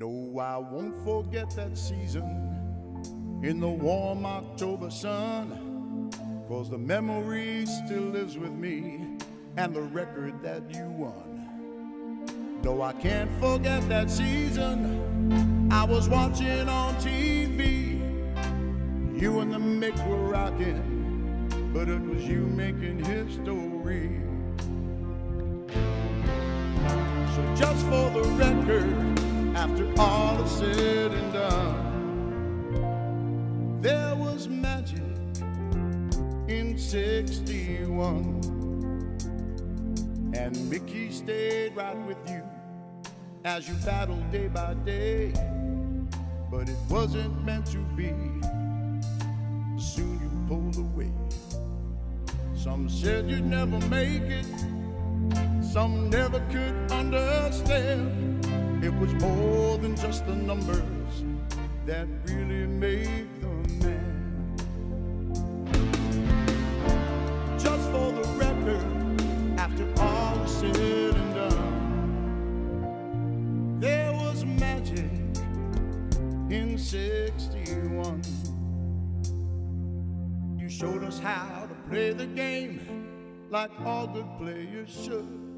won't forget that season in the warm October sun. Cause the memory still lives with me and the record that you won. No, I can't forget that season. I was watching on TV. You and the Mick were rocking, but it was you making history. So just for the record, after all is said and done, there was magic in 61. And Mickey stayed right with you as you battled day by day. But it wasn't meant to be. Soon you pulled away. Some said you'd never make it. Some never could understand. Was more than just the numbers that really made the man. Just for the record, after all is said and done, there was magic in 61. You showed us how to play the game like all good players should.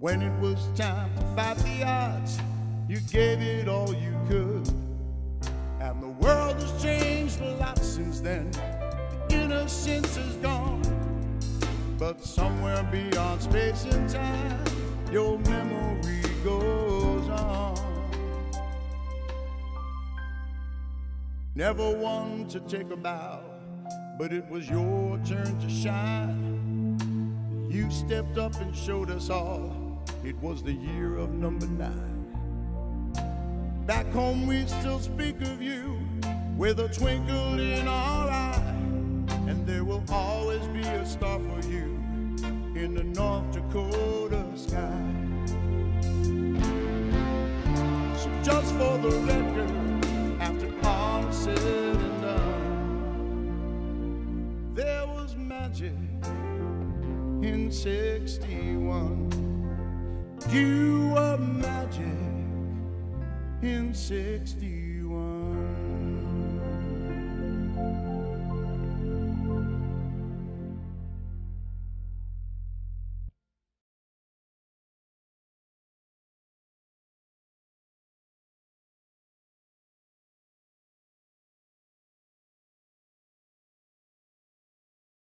When it was time to fight the odds, you gave it all you could. And the world has changed a lot since then. The innocence is gone. But somewhere beyond space and time, your memory goes on. Never one to take a bow, but it was your turn to shine. You stepped up and showed us all it was the year of number nine. Back home, we still speak of you with a twinkle in our eye. And there will always be a star for you in the North Dakota sky. So, just for the record, after all said and done, there was magic in 61. You were magic in 61.